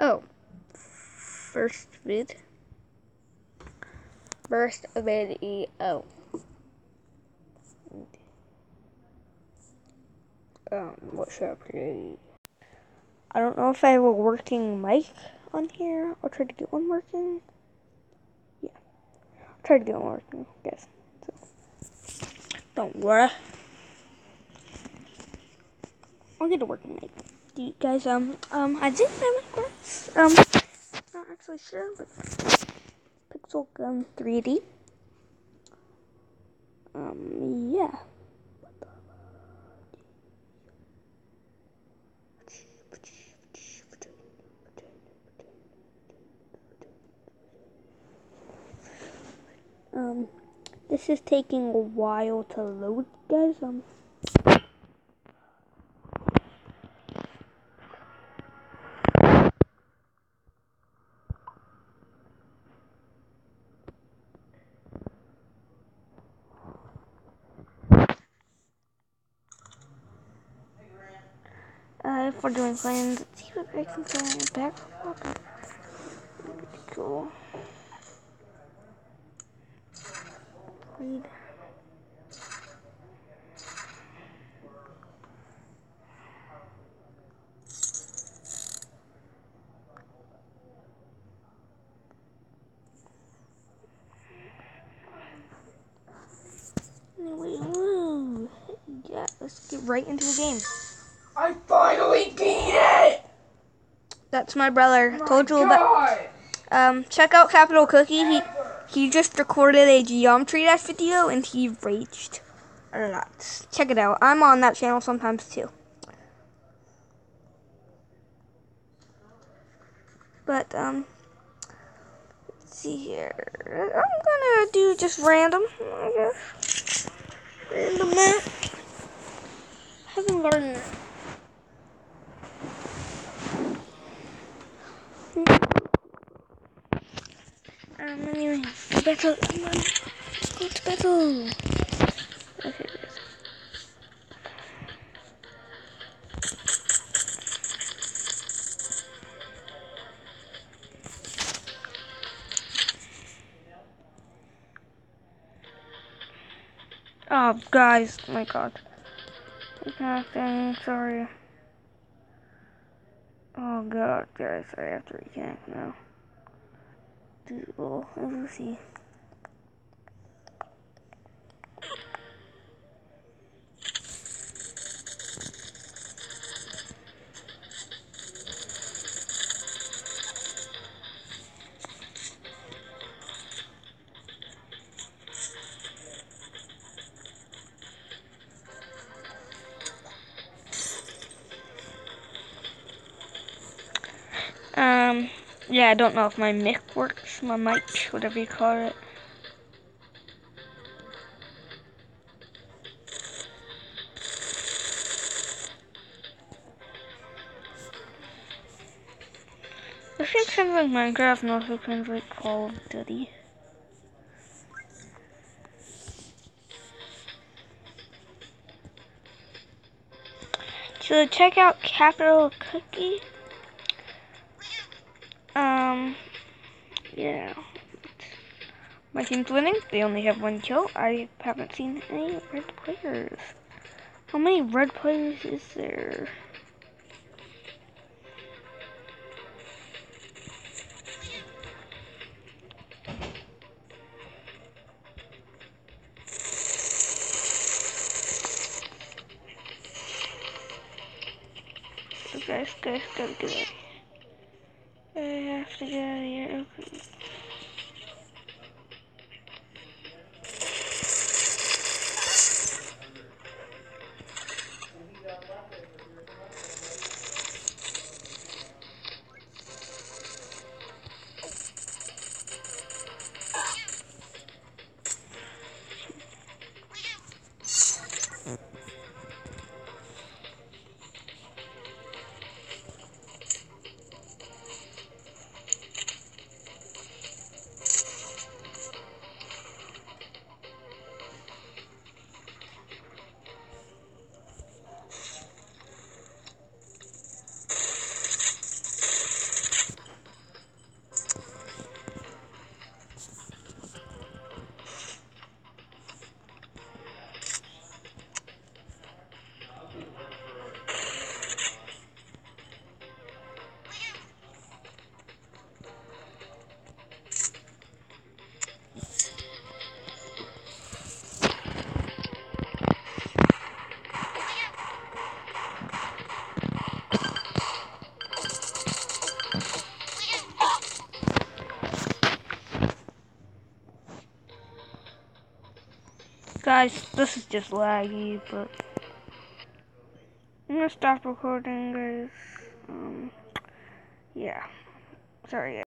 Oh, first vid. First video. Um, what should I create? I don't know if I have a working mic on here. I'll try to get one working. Yeah, I'll try to get one working, guys. So, don't worry. I'll get a working mic. You guys, um, um, I my mic works. Um, not actually sure, but Pixel Gun 3D. Um, yeah. Um, this is taking a while to load, guys. Um, we're doing plans, let's see what I can find back. Cool. Read. Let's get right into the game. I finally beat it! That's my brother. My Told you about. Um, check out Capital Cookie. He he just recorded a geometry dash video and he raged a lot. Check it out. I'm on that channel sometimes too. But um, let's see here. I'm gonna do just random. I guess. Random map. haven't learned. Um, anyway, battle. Come on. Go to battle. Okay. Oh, guys, oh my god. Reconnecting, sorry. Oh god, guys, I have to reconnect now well, we'll see. Um, yeah, I don't know if my mic works, my mic, whatever you call it. I think of like Minecraft and also kind of like Call of Duty. So check out Capital Cookie. Um, yeah. My team's winning. They only have one kill. I haven't seen any red players. How many red players is there? Guys, guys, gotta here. I have to get out of here. Okay. Mm-hmm. Guys, this is just laggy, but I'm gonna stop recording, guys. Um, yeah. Sorry.